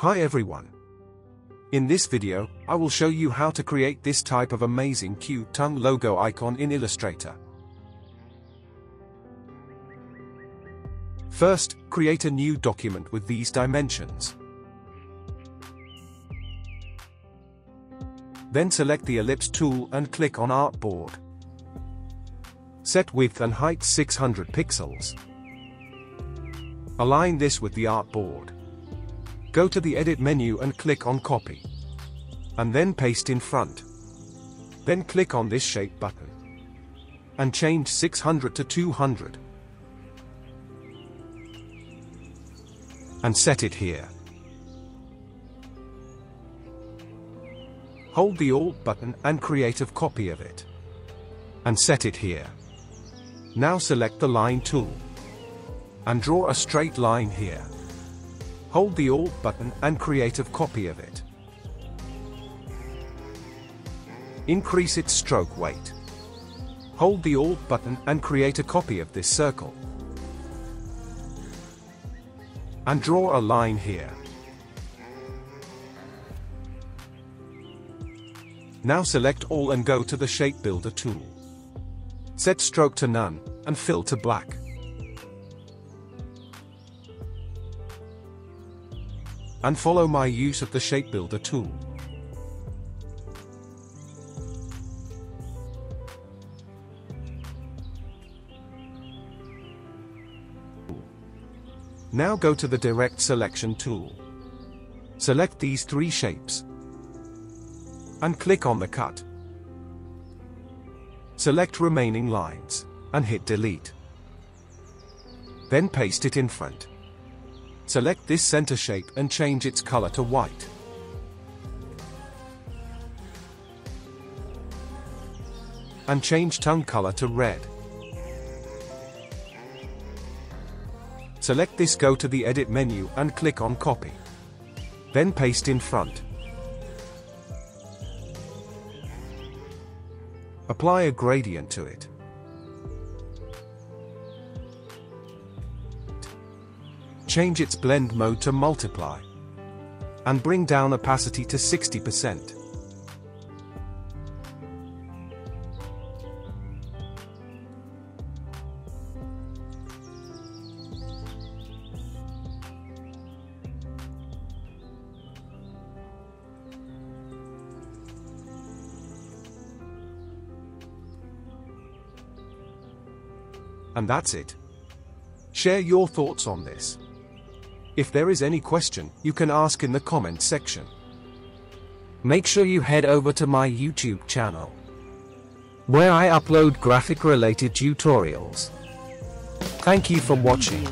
Hi everyone. In this video, I will show you how to create this type of amazing Q tongue logo icon in Illustrator. First, create a new document with these dimensions. Then select the ellipse tool and click on Artboard. Set width and height 600 pixels. Align this with the artboard. Go to the edit menu and click on copy. And then paste in front. Then click on this shape button. And change 600 to 200. And set it here. Hold the Alt button and create a copy of it. And set it here. Now select the line tool. And draw a straight line here. Hold the Alt button and create a copy of it. Increase its stroke weight. Hold the Alt button and create a copy of this circle. And draw a line here. Now select all and go to the Shape Builder tool. Set stroke to none, and fill to black. And follow my use of the Shape Builder tool. Now go to the Direct Selection tool. Select these three shapes. And click on the cut. Select remaining lines, and hit delete. Then paste it in front. Select this center shape and change its color to white. And change tongue color to red. Select this go to the edit menu and click on copy. Then paste in front. Apply a gradient to it. Change its blend mode to multiply. And bring down opacity to 60%. And that's it. Share your thoughts on this. If there is any question, you can ask in the comment section. Make sure you head over to my YouTube channel, where I upload graphic related tutorials. Thank you for watching.